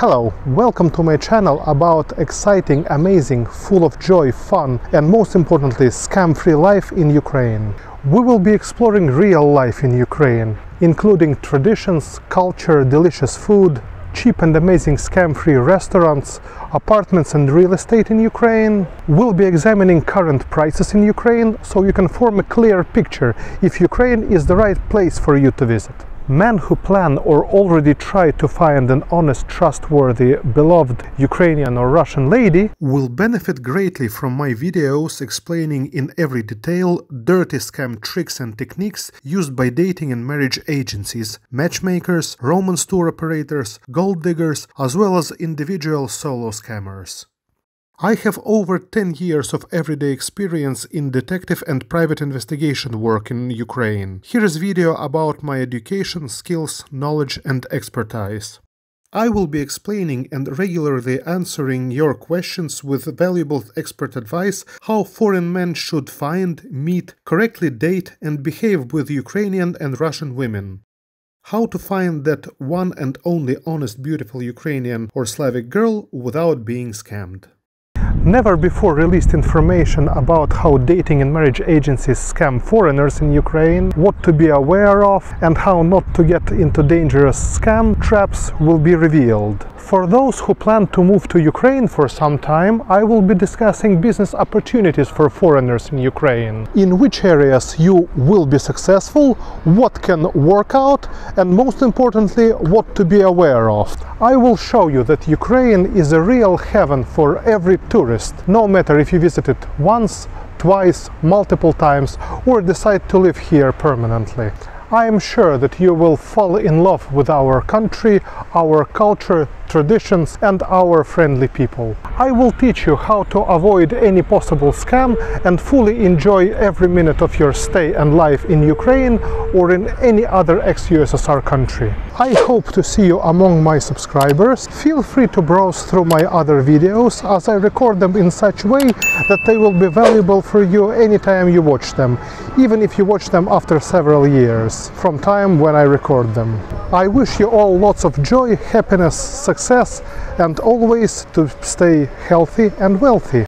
Hello, welcome to my channel about exciting, amazing, full of joy, fun and most importantly scam-free life in Ukraine. We will be exploring real life in Ukraine, including traditions, culture, delicious food, cheap and amazing scam-free restaurants, apartments and real estate in Ukraine. We'll be examining current prices in Ukraine so you can form a clear picture if Ukraine is the right place for you to visit. Men who plan or already try to find an honest, trustworthy, beloved Ukrainian or Russian lady will benefit greatly from my videos explaining in every detail dirty scam tricks and techniques used by dating and marriage agencies, matchmakers, romance tour operators, gold diggers, as well as individual solo scammers. I have over 10 years of everyday experience in detective and private investigation work in Ukraine. Here is video about my education, skills, knowledge and expertise. I will be explaining and regularly answering your questions with valuable expert advice how foreign men should find, meet, correctly date and behave with Ukrainian and Russian women. How to find that one and only honest beautiful Ukrainian or Slavic girl without being scammed. Never before released information about how dating and marriage agencies scam foreigners in Ukraine, what to be aware of, and how not to get into dangerous scam traps will be revealed. For those who plan to move to Ukraine for some time, I will be discussing business opportunities for foreigners in Ukraine. In which areas you will be successful, what can work out, and most importantly, what to be aware of. I will show you that Ukraine is a real heaven for every tourist, no matter if you visit it once, twice, multiple times, or decide to live here permanently. I am sure that you will fall in love with our country, our culture, traditions and our friendly people. I will teach you how to avoid any possible scam and fully enjoy every minute of your stay and life in Ukraine or in any other ex-USSR country. I hope to see you among my subscribers. Feel free to browse through my other videos as I record them in such way that they will be valuable for you anytime you watch them, even if you watch them after several years from time when I record them. I wish you all lots of joy, happiness, success and always to stay healthy and wealthy.